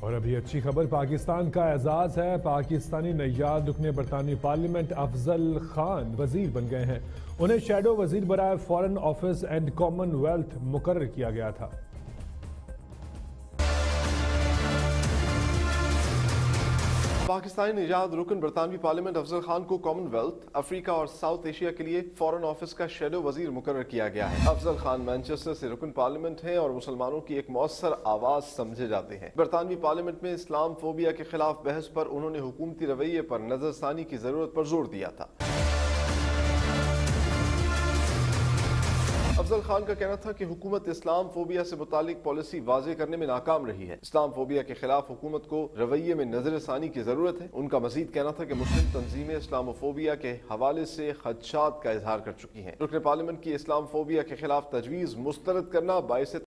اور ابھی اچھی خبر، پاکستان کا اعزاز ہے۔ پاکستانی نیاد رکن برطانوی پارلیمنٹ افضل خان وزیر بن گئے ہیں۔ انہیں شیڈو وزیر برائے foreign office and commonwealth مقرر کیا گیا تھا۔ پاکستانی نجات رکن برطانوی پارلیمنٹ افضل خان کو کامن ویلتھ افریقہ اور ساؤتھ ایشیا کے لیے فورن آفس کا شیڈو وزیر مقرر کیا گیا ہے۔ افضل خان مینچسٹر سے رکن پارلیمنٹ ہیں اور مسلمانوں کی ایک مؤثر آواز سمجھے جاتے ہیں۔ برطانوی پارلیمنٹ میں اسلام فوبیا کے خلاف بحث پر انہوں نے حکومتی رویے پر نظر ثانی کی ضرورت پر زور دیا تھا۔ افضل خان کا کہنا تھا کہ حکومت اسلام فوبیا سے متعلق پالیسی واضح کرنے میں ناکام رہی ہے۔ اسلام فوبیا کے خلاف حکومت کو رویے میں نظر ثانی کی ضرورت ہے۔ ان کا مزید کہنا تھا کہ مسلم تنظیمیں اسلام فوبیا کے حوالے سے خدشات کا اظہار کر چکی ہیں۔ رکن پارلیمنٹ کی اسلام فوبیا کے خلاف تجویز مسترد کرنا باعث